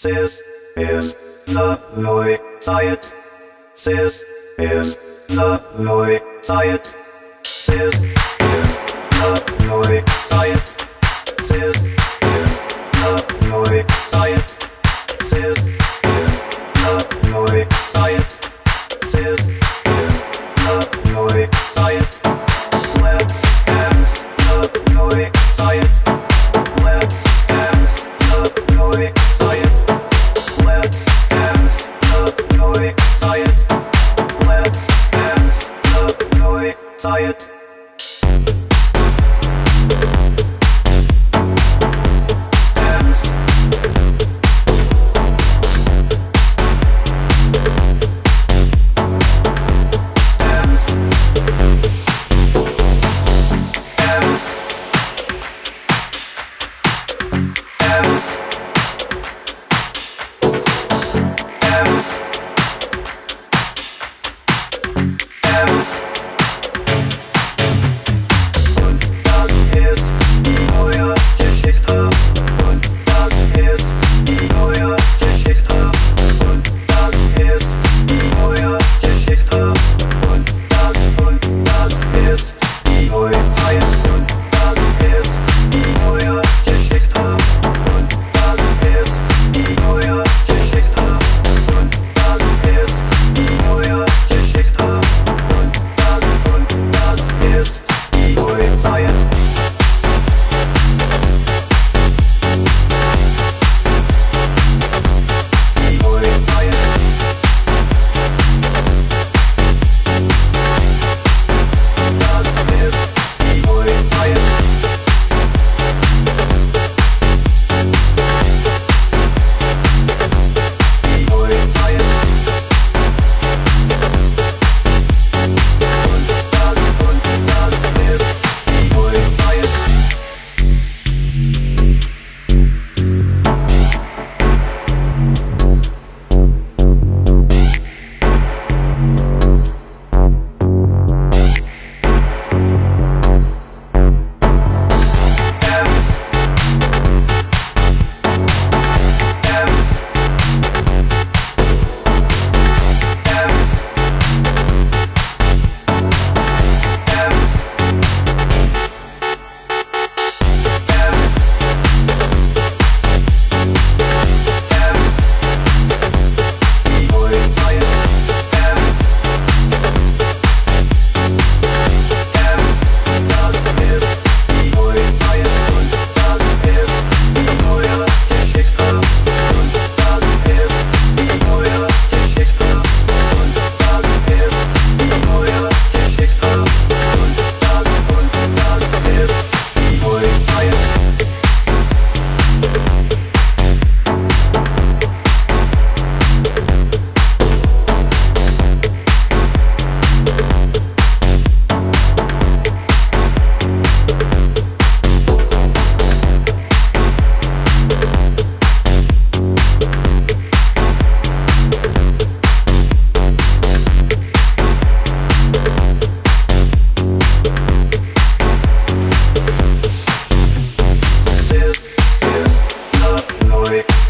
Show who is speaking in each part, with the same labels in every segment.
Speaker 1: Sis is the Loy Science. Sis is the Loy Science. Sis is the Loy Science. Sis science.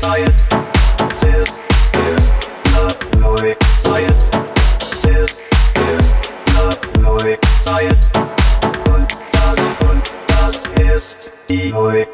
Speaker 1: science. This is the Noe Science. This is the Noe Und das und das ist die Noe